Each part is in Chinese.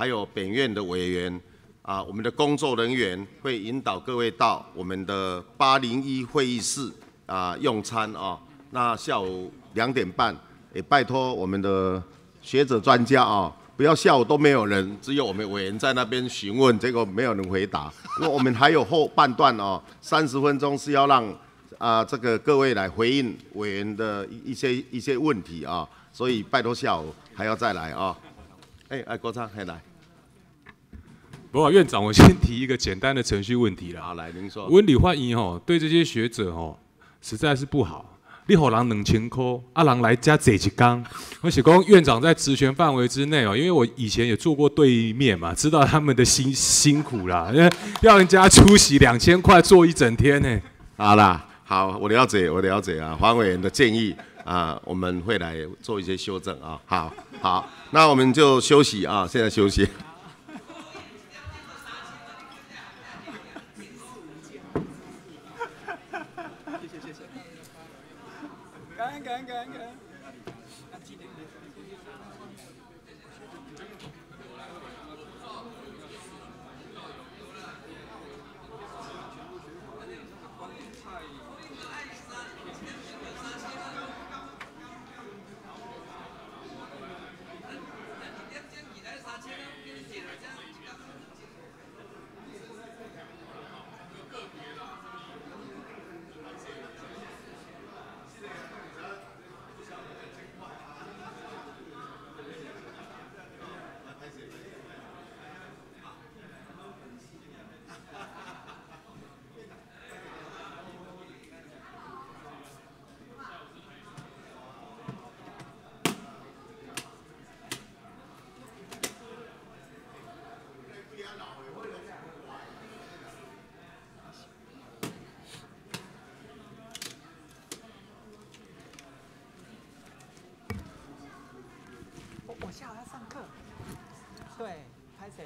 还有本院的委员啊，我们的工作人员会引导各位到我们的八零一会议室啊用餐啊。那下午两点半，也拜托我们的学者专家啊，不要下午都没有人，只有我们委员在那边询问，结果没有人回答。因为我们还有后半段哦，三十分钟是要让啊这个各位来回应委员的一些一些问题啊，所以拜托下午还要再来啊。哎哎，国昌，还来。不过院长，我先提一个简单的程序问题了。好，来您说。温理焕医吼，对这些学者吼，实在是不好。你好，人两千块，阿人来加这一缸。我写讲院长在职权范围之内哦，因为我以前也做过对面嘛，知道他们的辛辛苦啦，因为要人家出席两千块做一整天呢。好啦，好，我了解，我了解啊，黄委员的建议啊，我们会来做一些修正啊。好，好，那我们就休息啊，现在休息。Gan, gan, gan, gan. 下午要上课，对，拍摄。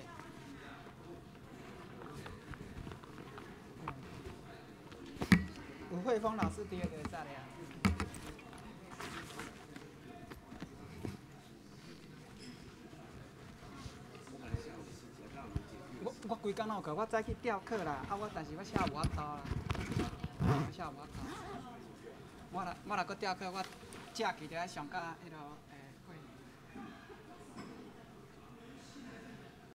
吴慧峰老师第二个在的呀。我我规工拢课，我早去调课啦，啊我但是我下午啊到啦，下午啊到。我来我来搁调课，我假期就爱上到迄落。